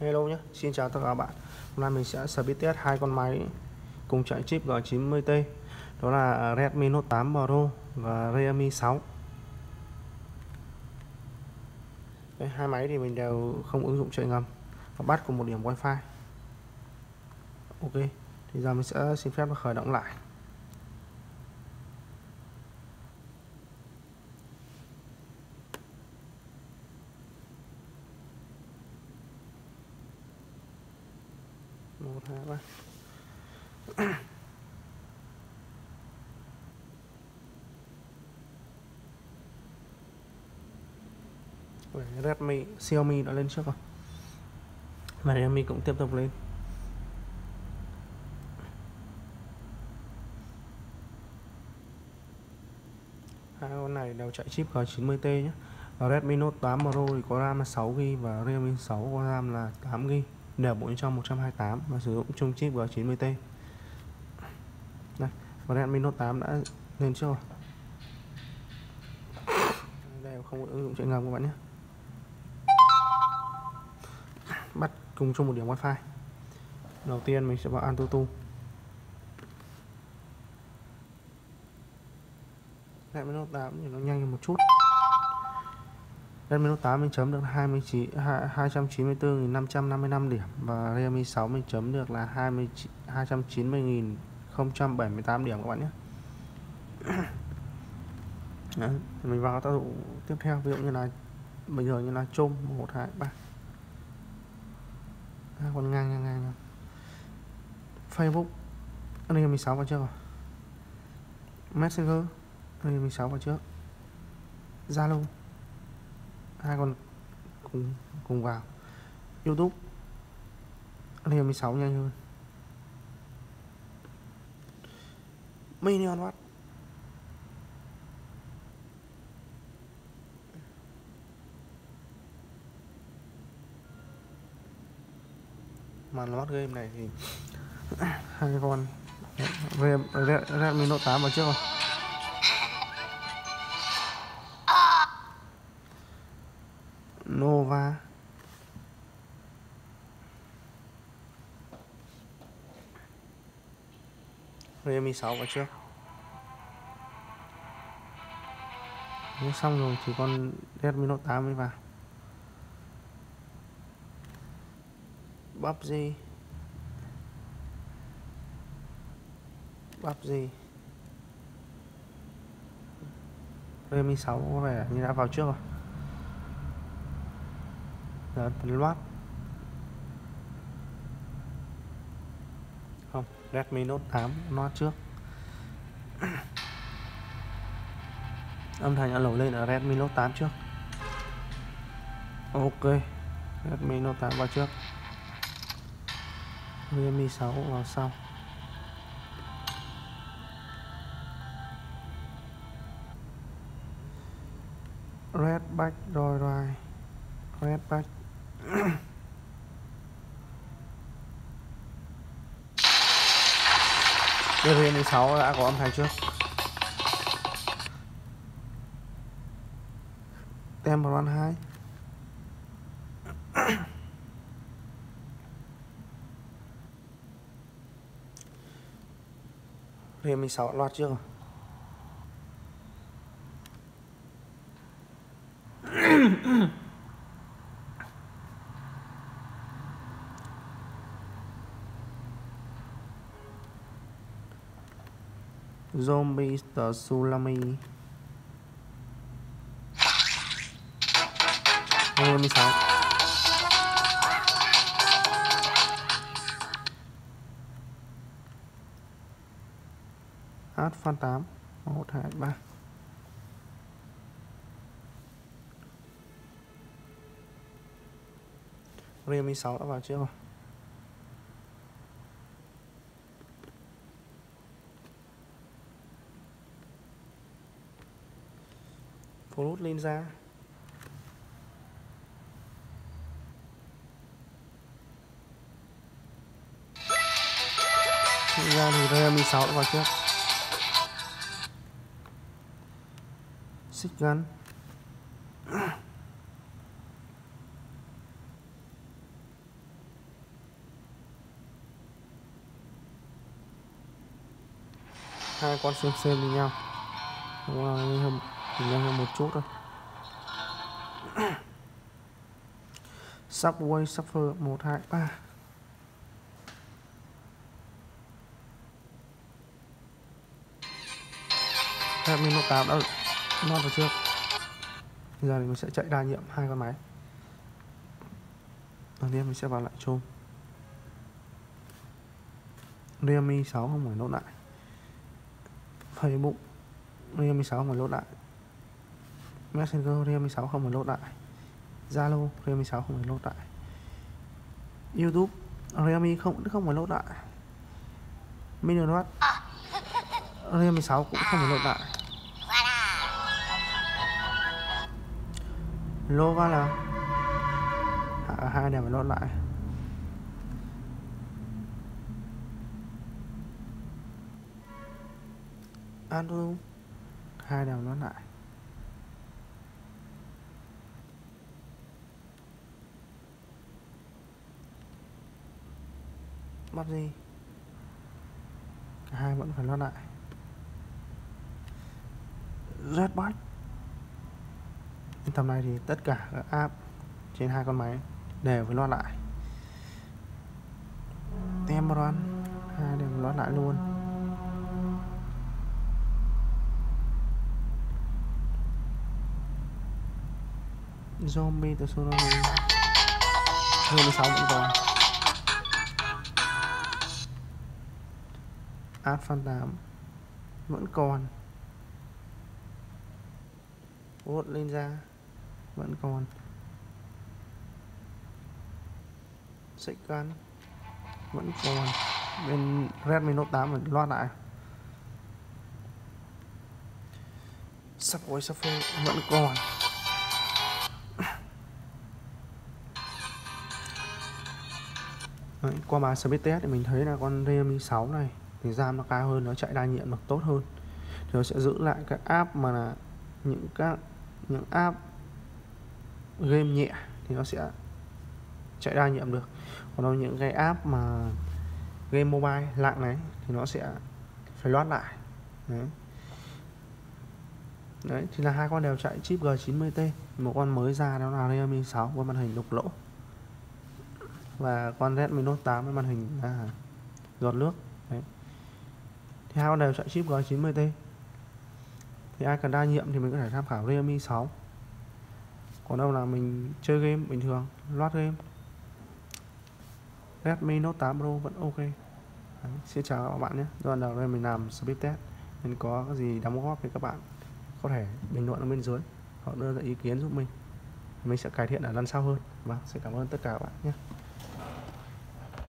Hello nhé, xin chào tất cả các bạn. Hôm nay mình sẽ speed test hai con máy cùng chạy chip G90T. Đó là Redmi Note 8 Pro và Realme 6 Đây, Hai máy thì mình đều không ứng dụng chạy ngầm và bắt cùng một điểm wifi. Ok, thì giờ mình sẽ xin phép khởi động lại. Một hai, ba. Redmi, Xiaomi đã lên trước rồi. Và Redmi cũng tiếp tục lên. Hai con này đều chạy chip G90T nhé và Redmi Note 8 Pro thì có RAM là 6GB và Realme 6 có RAM là 8GB đều 400 128 và sử dụng chung chip G90T đây và Redmi Note 8 đã lên chưa đây, không có ứng dụng chạy ngầm các bạn nhé. Bắt cùng chung một điểm wifi. Đầu tiên mình sẽ vào Antutu Redmi Note 8 thì nó nhanh hơn một chút. Redmi Note 8 mình chấm được 29 294.555 điểm. Và Realme 6 mình chấm được là 20 290.078 điểm các bạn nhé. Đấy, mình vào tác dụng tiếp theo ví dụ như là bây giờ như là chung 1 2 3 à, còn ngang ngang ngang Facebook anh em 16 vào trước rồi. Messenger anh em 16 vào trước. Zalo hai con cùng cùng vào. YouTube. Adreno 16 nhanh hơn. Minion Watt màn lót game này thì hai con. Redmi Note 8 vào trước rồi. Nova. Realme 6 vào trước. Nếu xong rồi thì con Redmi Note 8 mới vào. PUBG PUBG Realme 6 có vẻ như đã vào trước rồi. Dạ, Giờ tấn loát. Không, Redmi Note 8 loát trước. Âm thanh đã lẩu lên ở Redmi Note 8 trước. Ok Redmi Note 8 vào trước. Realme 6 vào sau. Red back rồi rồi Red back 6 đã có âm thanh trước. Tem vào 2 Thuyền 16 đã loạt trước rồi. Zombie the Sulami Realme 6 Hát Fan 8 1, 2, 3 Realme 6 đã vào chưa rồi. Float lên ra. Ra thì ra 16 đã vào trước. Xích gắn. Hai con xem xem với nhau đúng rồi thì nhanh hơn một chút thôi. Subway Suffer 1, 2, 3 Redmi Note 8 đã non vào trước. Giờ thì mình sẽ chạy đa nhiệm hai con máy. Đầu tiên mình sẽ vào lại chôm. Realme 6 không phải lốt lại. Facebook Realme 6 không phải lốt lại. Messenger Realme 6 không phải lốt lại. Zalo Realme 6 không phải lốt lại. YouTube Realme không không phải lốt lại. Minion Realme 6 cũng không phải lốt lại. Lova là hai đều phải lốt lại. Alo hai đều nó lại. Bắt gì? Cả hai vẫn phải lo lại. Redbike tầm này thì tất cả các app trên hai con máy đều phải lo lại. Temron hai đều lo lại luôn. Zombie từ Tsunami 26 vẫn còn Ad Fan 8 vẫn còn. Vốt lên ra vẫn còn. Xích cân vẫn còn. Bên Redmi Note 8 mình loa lại. Subway Shuffle vẫn còn. Đấy, qua bài speed test thì mình thấy là con Realme 6 này thì RAM nó cao hơn, nó chạy đa nhiệm được tốt hơn. Thì nó sẽ giữ lại các app mà là những các, những app game nhẹ thì nó sẽ chạy đa nhiệm được. Còn đâu những cái app mà game mobile lạng này thì nó sẽ phải loát lại. Đấy. Đấy, thì là hai con đều chạy chip G90T một con mới ra đó là Realme 6 với màn hình đục lỗ. Và con Redmi Note 8 với màn hình là giọt nước. Đấy thì hai con đều chạy chip G90T thì ai cần đa nhiệm thì mình có thể tham khảo Realme 6 còn đâu là mình chơi game bình thường loát game. Redmi Note 8 Pro vẫn ok. Đấy, xin chào các bạn nhé. Do đầu đây mình làm speed test nên có cái gì đóng góp thì các bạn có thể bình luận ở bên dưới họ đưa ra ý kiến giúp mình. Mình sẽ cải thiện ở lần sau hơn. Và xin cảm ơn tất cả các bạn nhé.